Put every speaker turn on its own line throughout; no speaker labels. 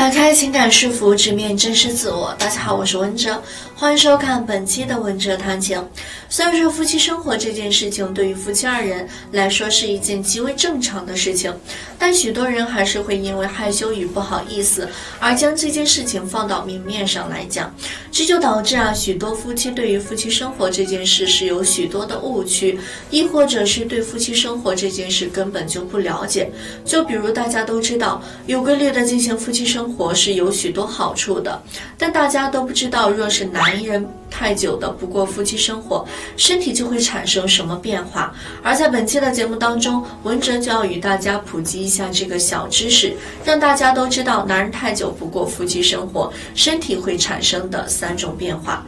打开情感束缚，直面真实自我。大家好，我是文哲，欢迎收看本期的文哲谈情。虽然说夫妻生活这件事情对于夫妻二人来说是一件极为正常的事情，但许多人还是会因为害羞与不好意思而将这件事情放到明面上来讲，这就导致啊许多夫妻对于夫妻生活这件事是有许多的误区，亦或者是对夫妻生活这件事根本就不了解。就比如大家都知道，有规律的进行夫妻生生活是有许多好处的，但大家都不知道，若是男男人太久的不过夫妻生活，身体就会产生什么变化。而在本期的节目当中，文哲就要与大家普及一下这个小知识，让大家都知道，男人太久不过夫妻生活，身体会产生的三种变化。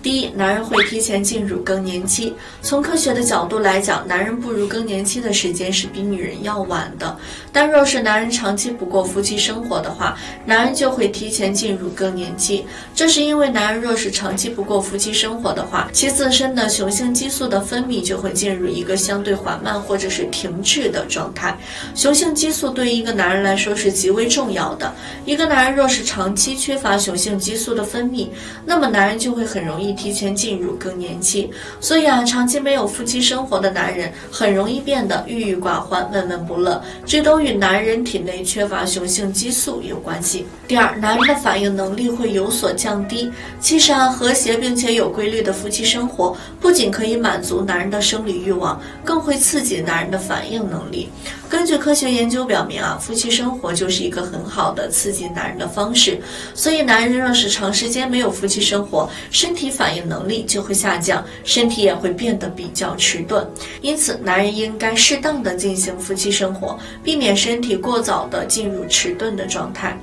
第一，男人会提前进入更年期。从科学的角度来讲，男人步入更年期的时间是比女人要晚的。但若是男人长期不过夫妻生活的话，男人就会提前进入更年期。这是因为男人若是长期不过夫妻生活的话，其自身的雄性激素的分泌就会进入一个相对缓慢或者是停滞的状态。雄性激素对于一个男人来说是极为重要的。一个男人若是长期缺乏雄性激素的分泌，那么男人就会很容易。提前进入更年期，所以啊，长期没有夫妻生活的男人很容易变得郁郁寡欢、闷闷不乐，这都与男人体内缺乏雄性激素有关系。第二，男人的反应能力会有所降低。其实啊，和谐并且有规律的夫妻生活，不仅可以满足男人的生理欲望，更会刺激男人的反应能力。根据科学研究表明啊，夫妻生活就是一个很好的刺激男人的方式。所以，男人若是长时间没有夫妻生活，身体反应能力就会下降，身体也会变得比较迟钝。因此，男人应该适当的进行夫妻生活，避免身体过早的进入迟钝的状态。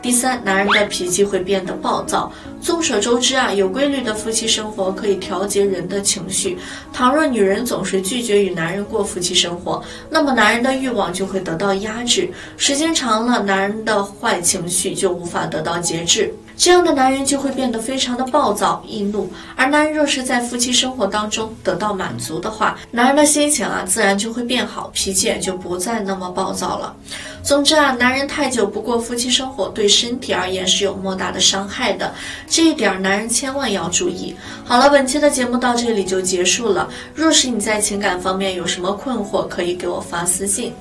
第三，男人的脾气会变得暴躁。众所周知啊，有规律的夫妻生活可以调节人的情绪。倘若女人总是拒绝与男人过夫妻生活，那么男人的欲望就会得到压制，时间长了，男人的坏情绪就无法得到节制。这样的男人就会变得非常的暴躁易怒，而男人若是在夫妻生活当中得到满足的话，男人的心情啊自然就会变好，脾气也就不再那么暴躁了。总之啊，男人太久不过夫妻生活，对身体而言是有莫大的伤害的，这一点男人千万要注意。好了，本期的节目到这里就结束了。若是你在情感方面有什么困惑，可以给我发私信。